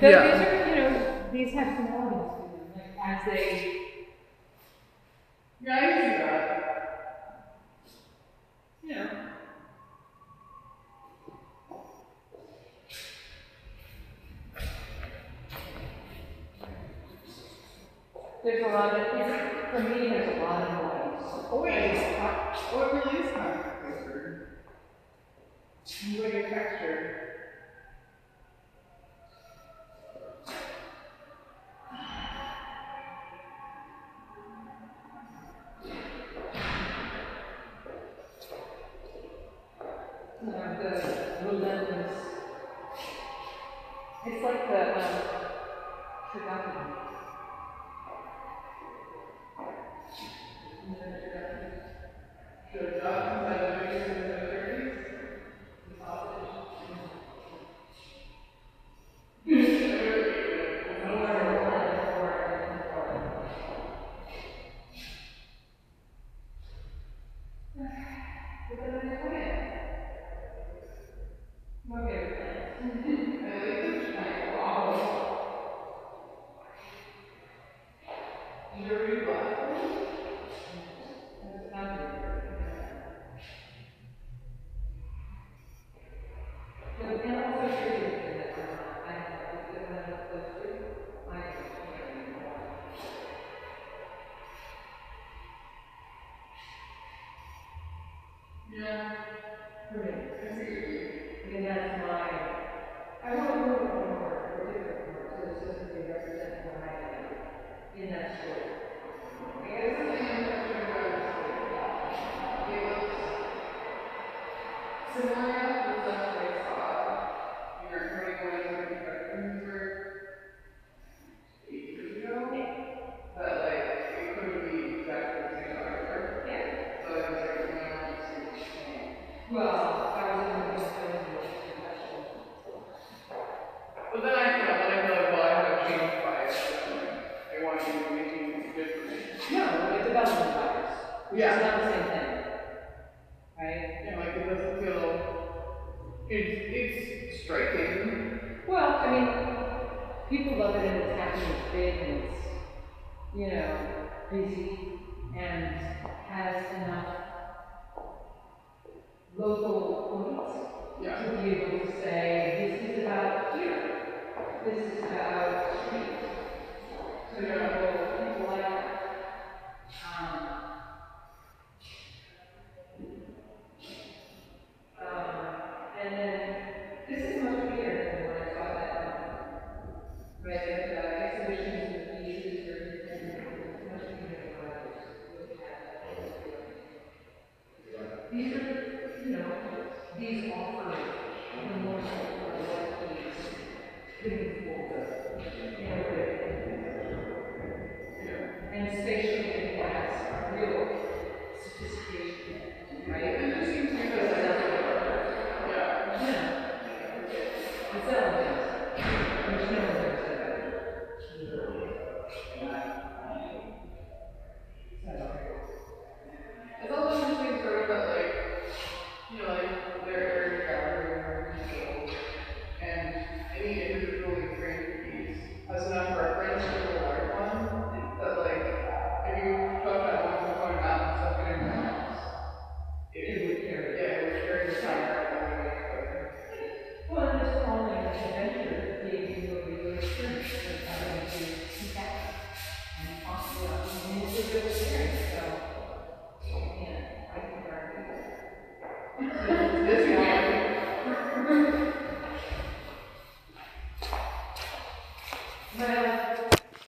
So Yeah. these are, you know, these have some elements to them, like as they, Yeah, I see that. you know. There's a lot of, it's- for me, there's a lot of noise. Oh, wait, it's hot. Oh, it really is kind of textured. You like a texture. The relentless. It's like the, um, forgotten. Yeah. I see what that's my, I want a Well, I was in the. But then I, you know, then I like, well, I have a change bias, I want to make things good for me. No, like development bias, Yeah. not the same thing. Right? And like, it doesn't feel, it's, it's striking. Well, I mean, people love it and it's happening it's big and it's, you know, busy and has enough local points Yeah. to be able to say, this is about here, this is about street. So, you know, people like that. Um, um, and then, this is much bigger than when I saw that one. Right, the uh, exhibitions and pieces much bigger than others. These are, know, these offer the support of what things Has enough reference for a to the large one, that, like, if you put that one with in your house. It would carry, yeah, it would carry the fire. Well, it was only an adventure, being you a real experience, church. I went to Kentucky and possibly up in the middle of the so, yeah, I can argue this